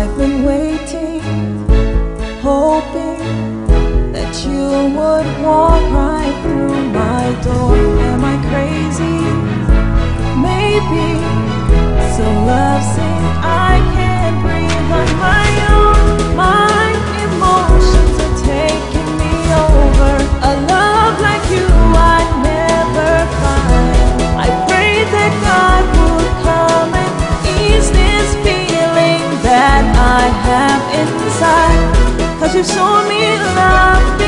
I've been waiting, hoping that you would walk right through my door. Cause You showed me love.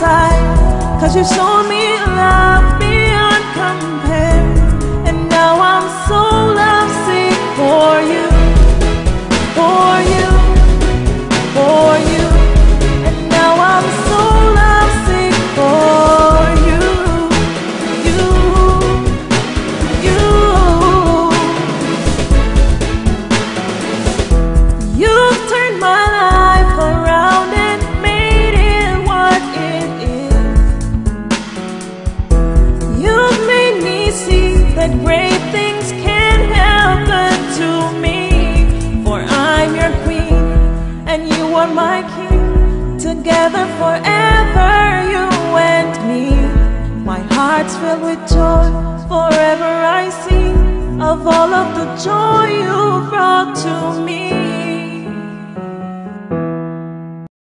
side, cause you showed me love. together forever, you and me. My heart's filled with joy, forever I sing of all of the joy you brought to me.